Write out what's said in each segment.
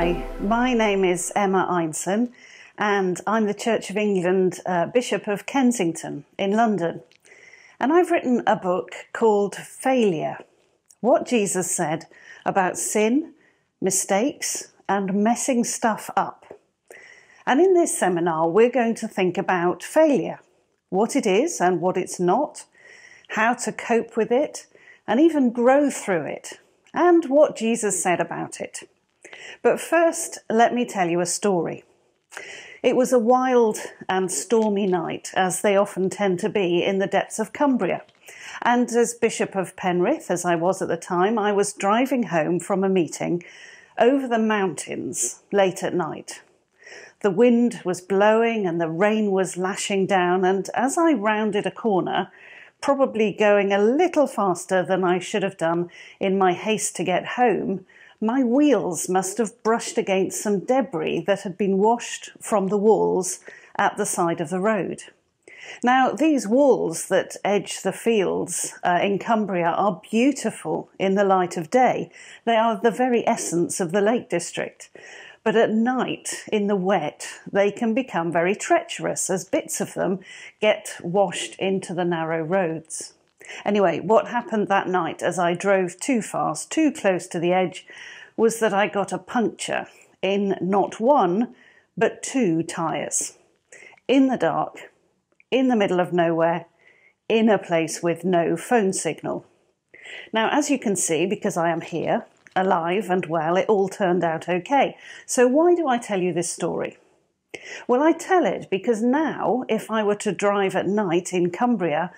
Hi, my name is Emma Ineson, and I'm the Church of England uh, Bishop of Kensington in London. And I've written a book called Failure What Jesus Said About Sin, Mistakes, and Messing Stuff Up. And in this seminar, we're going to think about failure what it is and what it's not, how to cope with it, and even grow through it, and what Jesus said about it. But first, let me tell you a story. It was a wild and stormy night, as they often tend to be in the depths of Cumbria. And as Bishop of Penrith, as I was at the time, I was driving home from a meeting over the mountains late at night. The wind was blowing and the rain was lashing down, and as I rounded a corner, probably going a little faster than I should have done in my haste to get home, my wheels must have brushed against some debris that had been washed from the walls at the side of the road. Now, these walls that edge the fields uh, in Cumbria are beautiful in the light of day. They are the very essence of the Lake District. But at night, in the wet, they can become very treacherous as bits of them get washed into the narrow roads. Anyway, what happened that night as I drove too fast, too close to the edge, was that I got a puncture in not one, but two tyres. In the dark, in the middle of nowhere, in a place with no phone signal. Now, as you can see, because I am here, alive and well, it all turned out okay. So, why do I tell you this story? Well, I tell it because now, if I were to drive at night in Cumbria,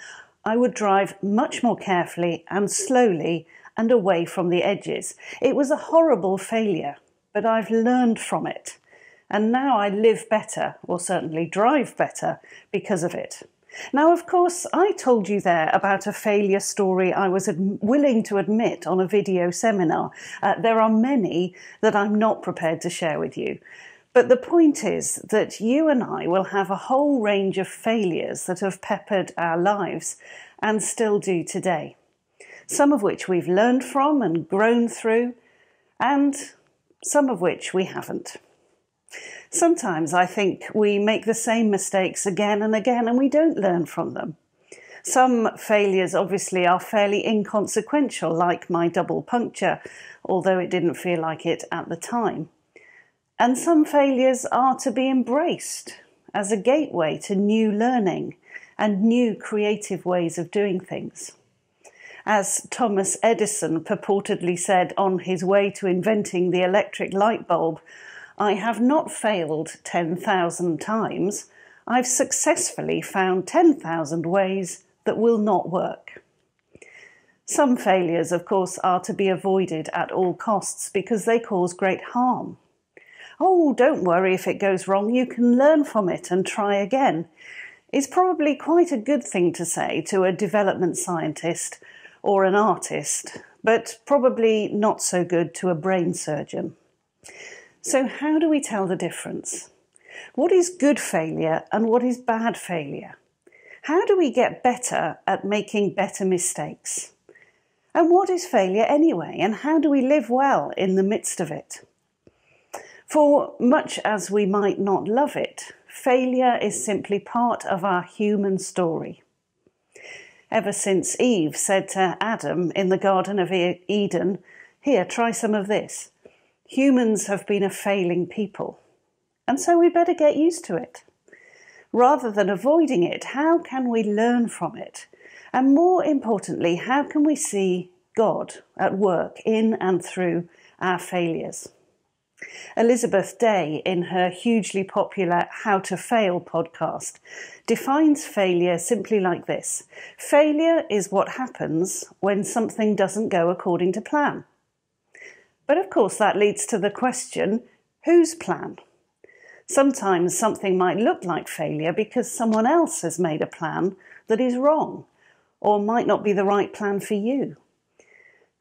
I would drive much more carefully and slowly and away from the edges. It was a horrible failure, but I've learned from it. And now I live better, or certainly drive better, because of it. Now, of course, I told you there about a failure story I was willing to admit on a video seminar. Uh, there are many that I'm not prepared to share with you. But the point is that you and I will have a whole range of failures that have peppered our lives and still do today. Some of which we've learned from and grown through, and some of which we haven't. Sometimes I think we make the same mistakes again and again and we don't learn from them. Some failures obviously are fairly inconsequential, like my double puncture, although it didn't feel like it at the time. And some failures are to be embraced as a gateway to new learning and new creative ways of doing things. As Thomas Edison purportedly said on his way to inventing the electric light bulb, I have not failed 10,000 times. I've successfully found 10,000 ways that will not work. Some failures, of course, are to be avoided at all costs because they cause great harm. Oh, don't worry if it goes wrong, you can learn from it and try again. Is probably quite a good thing to say to a development scientist or an artist, but probably not so good to a brain surgeon. So, how do we tell the difference? What is good failure and what is bad failure? How do we get better at making better mistakes? And what is failure anyway, and how do we live well in the midst of it? For much as we might not love it, failure is simply part of our human story. Ever since Eve said to Adam in the Garden of Eden, Here, try some of this, humans have been a failing people. And so we better get used to it. Rather than avoiding it, how can we learn from it? And more importantly, how can we see God at work in and through our failures? Elizabeth Day, in her hugely popular How to Fail podcast, defines failure simply like this Failure is what happens when something doesn't go according to plan. But of course, that leads to the question whose plan? Sometimes something might look like failure because someone else has made a plan that is wrong or might not be the right plan for you.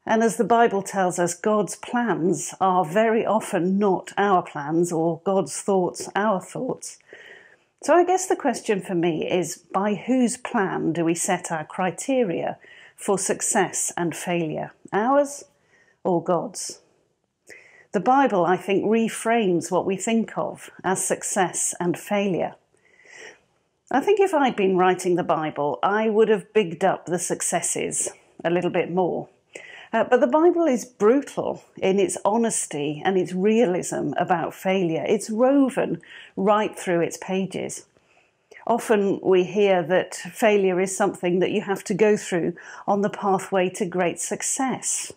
And as the Bible tells us, God's plans are very often not our plans or God's thoughts our thoughts. So I guess the question for me is by whose plan do we set our criteria for success and failure? Ours or God's? The Bible, I think, reframes what we think of as success and failure. I think if I'd been writing the Bible, I would have bigged up the successes a little bit more. Uh, but the Bible is brutal in its honesty and its realism about failure. It's woven right through its pages. Often we hear that failure is something that you have to go through on the pathway to great success.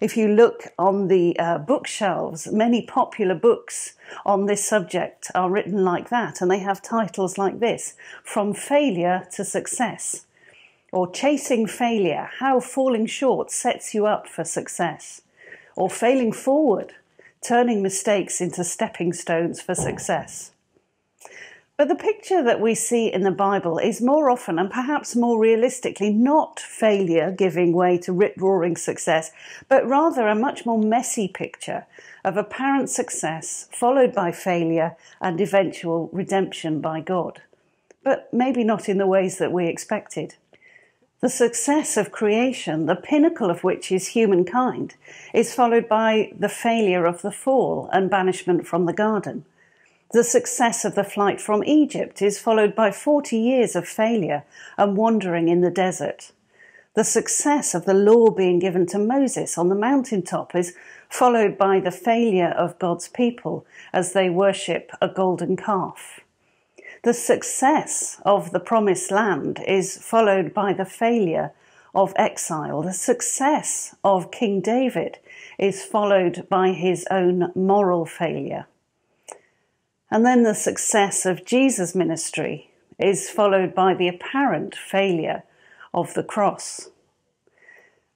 If you look on the uh, bookshelves, many popular books on this subject are written like that, and they have titles like this From Failure to Success, or Chasing Failure How Falling Short Sets You Up for Success, or Failing Forward Turning Mistakes into Stepping Stones for Success. But the picture that we see in the Bible is more often and perhaps more realistically not failure giving way to rip roaring success, but rather a much more messy picture of apparent success followed by failure and eventual redemption by God. But maybe not in the ways that we expected. The success of creation, the pinnacle of which is humankind, is followed by the failure of the fall and banishment from the garden. The success of the flight from Egypt is followed by 40 years of failure and wandering in the desert. The success of the law being given to Moses on the mountaintop is followed by the failure of God's people as they worship a golden calf. The success of the promised land is followed by the failure of exile. The success of King David is followed by his own moral failure. And then the success of Jesus' ministry is followed by the apparent failure of the cross.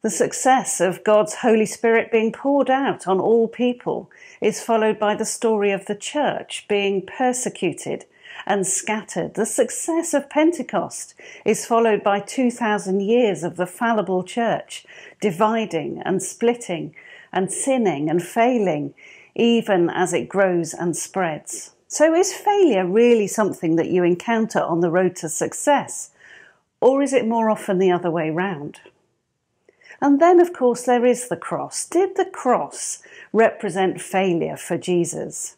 The success of God's Holy Spirit being poured out on all people is followed by the story of the church being persecuted and scattered. The success of Pentecost is followed by 2,000 years of the fallible church dividing and splitting and sinning and failing, even as it grows and spreads. So, is failure really something that you encounter on the road to success? Or is it more often the other way round? And then, of course, there is the cross. Did the cross represent failure for Jesus?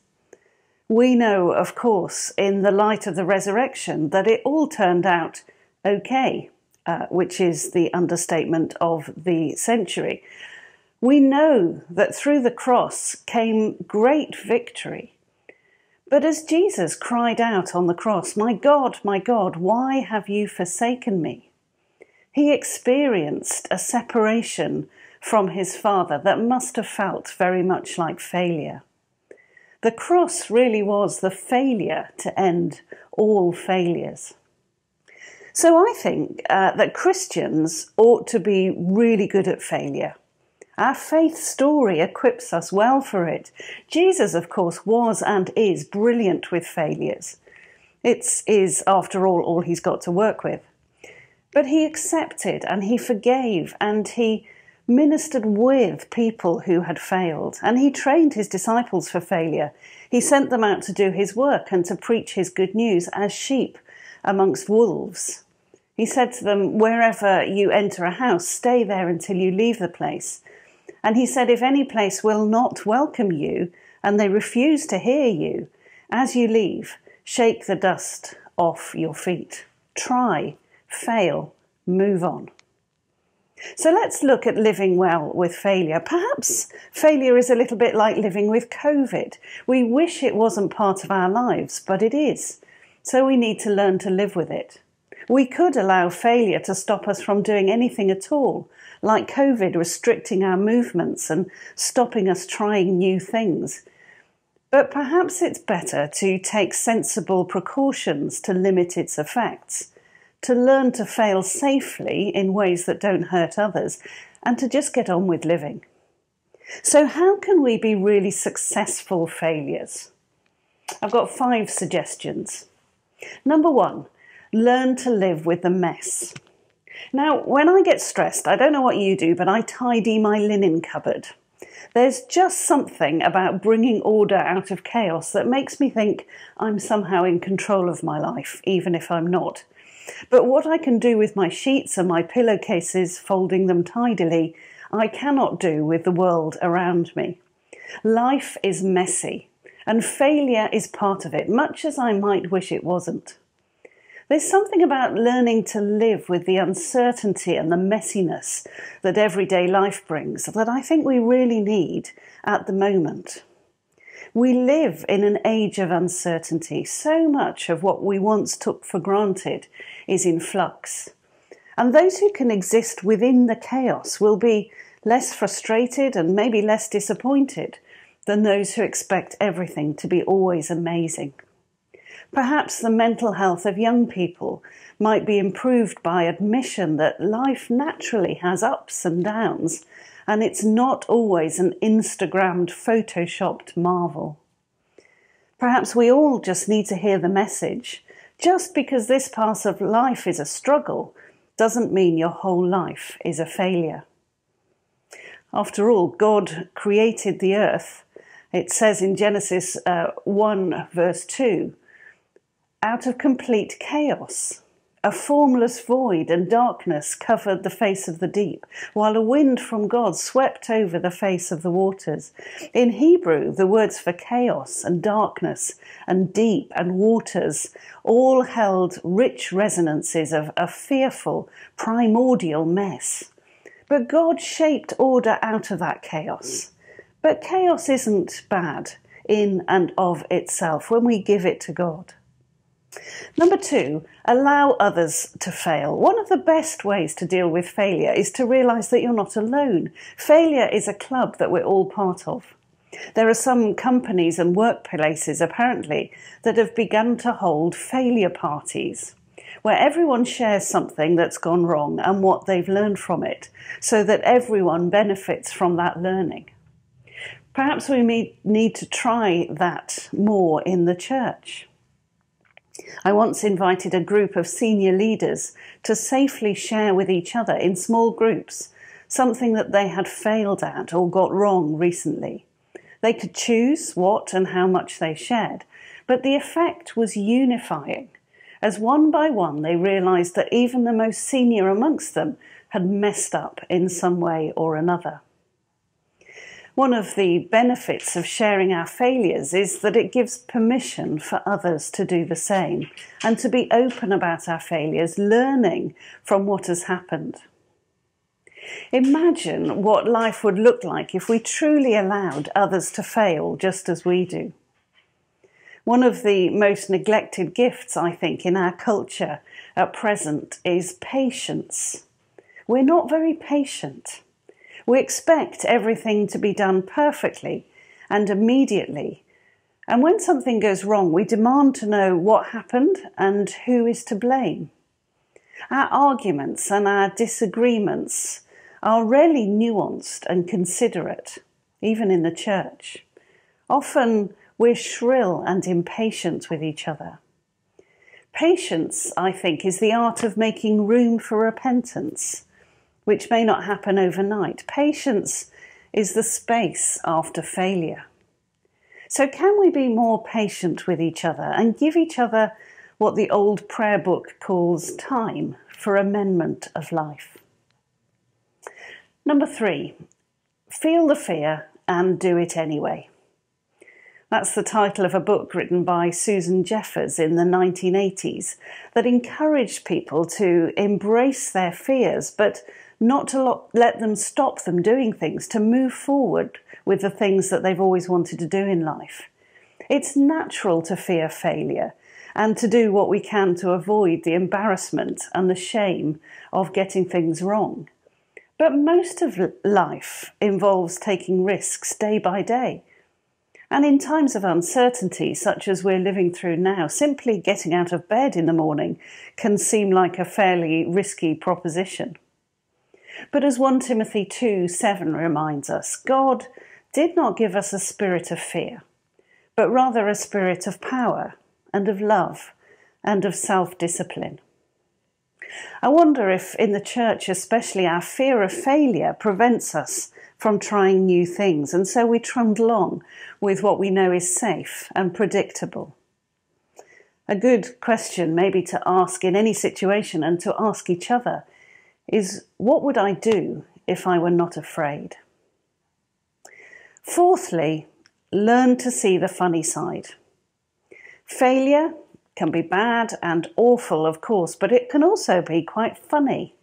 We know, of course, in the light of the resurrection, that it all turned out okay, uh, which is the understatement of the century. We know that through the cross came great victory. But as Jesus cried out on the cross, My God, my God, why have you forsaken me? He experienced a separation from his Father that must have felt very much like failure. The cross really was the failure to end all failures. So I think uh, that Christians ought to be really good at failure. Our faith story equips us well for it. Jesus, of course, was and is brilliant with failures. It is, after all, all he's got to work with. But he accepted and he forgave and he ministered with people who had failed. And he trained his disciples for failure. He sent them out to do his work and to preach his good news as sheep amongst wolves. He said to them, Wherever you enter a house, stay there until you leave the place. And he said, If any place will not welcome you, and they refuse to hear you, as you leave, shake the dust off your feet. Try, fail, move on. So let's look at living well with failure. Perhaps failure is a little bit like living with COVID. We wish it wasn't part of our lives, but it is. So we need to learn to live with it. We could allow failure to stop us from doing anything at all, like COVID restricting our movements and stopping us trying new things. But perhaps it's better to take sensible precautions to limit its effects, to learn to fail safely in ways that don't hurt others, and to just get on with living. So, how can we be really successful failures? I've got five suggestions. Number one, learn to live with the mess. Now, when I get stressed, I don't know what you do, but I tidy my linen cupboard. There's just something about bringing order out of chaos that makes me think I'm somehow in control of my life, even if I'm not. But what I can do with my sheets and my pillowcases, folding them tidily, I cannot do with the world around me. Life is messy, and failure is part of it, much as I might wish it wasn't. There's something about learning to live with the uncertainty and the messiness that everyday life brings that I think we really need at the moment. We live in an age of uncertainty. So much of what we once took for granted is in flux. And those who can exist within the chaos will be less frustrated and maybe less disappointed than those who expect everything to be always amazing. Perhaps the mental health of young people might be improved by admission that life naturally has ups and downs, and it's not always an Instagrammed, photoshopped marvel. Perhaps we all just need to hear the message. Just because this part of life is a struggle doesn't mean your whole life is a failure. After all, God created the earth. It says in Genesis uh, 1, verse 2, out of complete chaos. A formless void and darkness covered the face of the deep, while a wind from God swept over the face of the waters. In Hebrew, the words for chaos and darkness and deep and waters all held rich resonances of a fearful, primordial mess. But God shaped order out of that chaos. But chaos isn't bad in and of itself when we give it to God. Number two, allow others to fail. One of the best ways to deal with failure is to realize that you're not alone. Failure is a club that we're all part of. There are some companies and workplaces, apparently, that have begun to hold failure parties where everyone shares something that's gone wrong and what they've learned from it, so that everyone benefits from that learning. Perhaps we need to try that more in the church. I once invited a group of senior leaders to safely share with each other in small groups something that they had failed at or got wrong recently. They could choose what and how much they shared, but the effect was unifying, as one by one they realised that even the most senior amongst them had messed up in some way or another. One of the benefits of sharing our failures is that it gives permission for others to do the same and to be open about our failures, learning from what has happened. Imagine what life would look like if we truly allowed others to fail just as we do. One of the most neglected gifts, I think, in our culture at present is patience. We're not very patient. We expect everything to be done perfectly and immediately. And when something goes wrong, we demand to know what happened and who is to blame. Our arguments and our disagreements are rarely nuanced and considerate, even in the church. Often we're shrill and impatient with each other. Patience, I think, is the art of making room for repentance which may not happen overnight. Patience is the space after failure. So, can we be more patient with each other and give each other what the old prayer book calls time for amendment of life? Number three, feel the fear and do it anyway. That's the title of a book written by Susan Jeffers in the 1980s that encouraged people to embrace their fears, but not to let them stop them doing things, to move forward with the things that they've always wanted to do in life. It's natural to fear failure and to do what we can to avoid the embarrassment and the shame of getting things wrong. But most of life involves taking risks day by day. And in times of uncertainty, such as we're living through now, simply getting out of bed in the morning can seem like a fairly risky proposition. But as 1 Timothy 2 7 reminds us, God did not give us a spirit of fear, but rather a spirit of power and of love and of self discipline. I wonder if in the church, especially, our fear of failure prevents us from trying new things, and so we trundle on with what we know is safe and predictable. A good question, maybe, to ask in any situation and to ask each other is what would I do if I were not afraid? Fourthly, learn to see the funny side. Failure can be bad and awful, of course, but it can also be quite funny.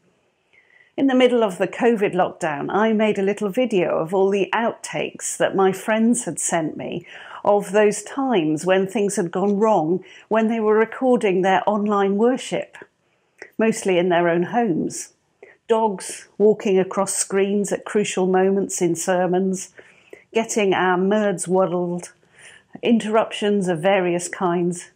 In the middle of the COVID lockdown, I made a little video of all the outtakes that my friends had sent me of those times when things had gone wrong when they were recording their online worship, mostly in their own homes. Dogs walking across screens at crucial moments in sermons, getting our merds waddled, interruptions of various kinds.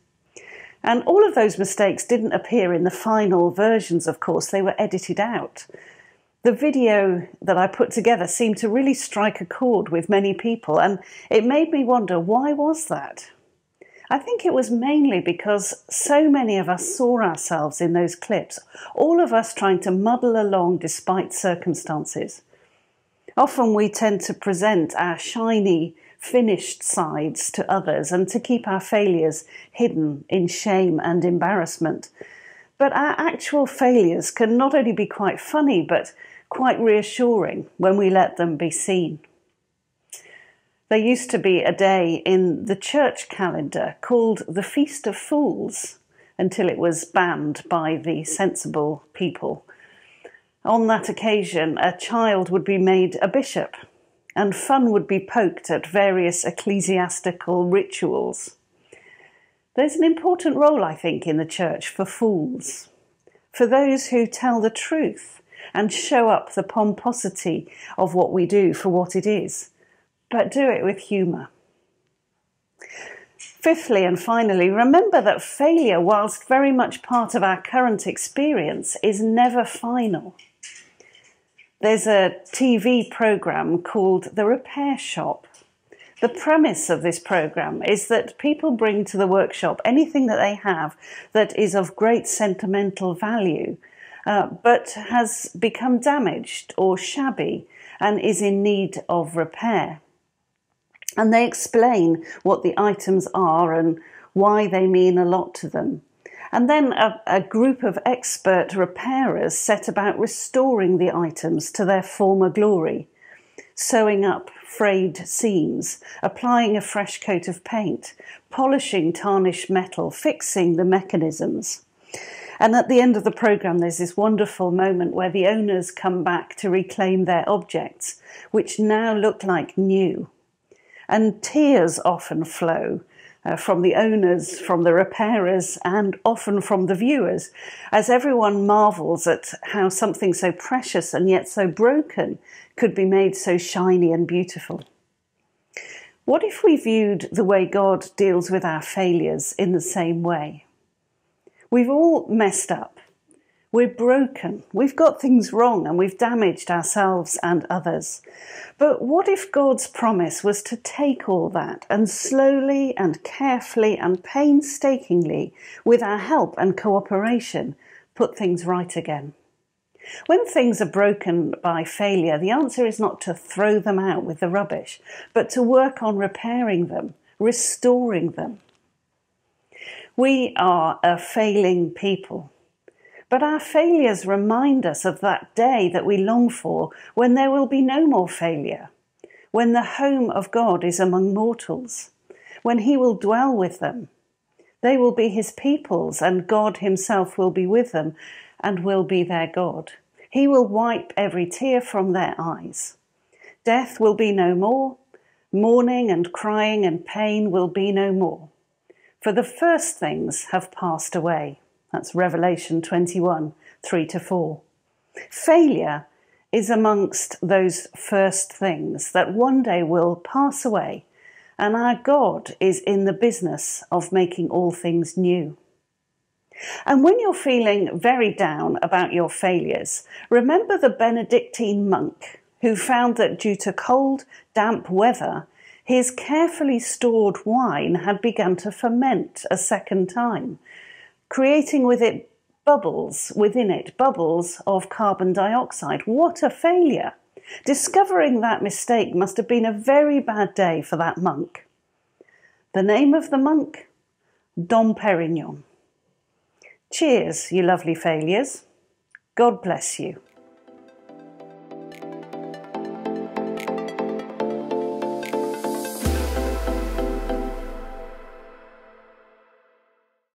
And all of those mistakes didn't appear in the final versions, of course, they were edited out. The video that I put together seemed to really strike a chord with many people, and it made me wonder why was that? I think it was mainly because so many of us saw ourselves in those clips, all of us trying to muddle along despite circumstances. Often we tend to present our shiny, finished sides to others and to keep our failures hidden in shame and embarrassment. But our actual failures can not only be quite funny, but quite reassuring when we let them be seen. There used to be a day in the church calendar called the Feast of Fools until it was banned by the sensible people. On that occasion, a child would be made a bishop and fun would be poked at various ecclesiastical rituals. There's an important role, I think, in the church for fools, for those who tell the truth and show up the pomposity of what we do for what it is, but do it with humour. Fifthly and finally, remember that failure, whilst very much part of our current experience, is never final. There's a TV program called The Repair Shop. The premise of this program is that people bring to the workshop anything that they have that is of great sentimental value, uh, but has become damaged or shabby and is in need of repair. And they explain what the items are and why they mean a lot to them. And then a, a, group of expert repairers set about restoring the items to their former glory, sewing up frayed seams, applying a fresh coat of paint, polishing tarnished metal, fixing the mechanisms. And at the end of the program, there's this wonderful moment where the owners come back to reclaim their objects, which now look like new. And tears often flow uh, from the owners, from the repairers, and often from the viewers, as everyone marvels at how something so precious and yet so broken could be made so shiny and beautiful. What if we viewed the way God deals with our failures in the same way? We've all messed up. We're broken. We've got things wrong and we've damaged ourselves and others. But what if God's promise was to take all that and slowly and carefully and painstakingly, with our help and cooperation, put things right again? When things are broken by failure, the answer is not to throw them out with the rubbish, but to work on repairing them, restoring them. We are a failing people. But our failures remind us of that day that we long for when there will be no more failure, when the home of God is among mortals, when He will dwell with them. They will be His peoples, and God Himself will be with them and will be their God. He will wipe every tear from their eyes. Death will be no more, mourning and crying and pain will be no more, for the first things have passed away. That's Revelation 21 3 to 4. Failure is amongst those first things that one day will pass away, and our God is in the business of making all things new. And when you're feeling very down about your failures, remember the Benedictine monk who found that due to cold, damp weather, his carefully stored wine had begun to ferment a second time, creating with it bubbles within it, bubbles of carbon dioxide. What a failure! Discovering that mistake must have been a very bad day for that monk. The name of the monk? Dom Perignon. Cheers, you lovely failures. God bless you.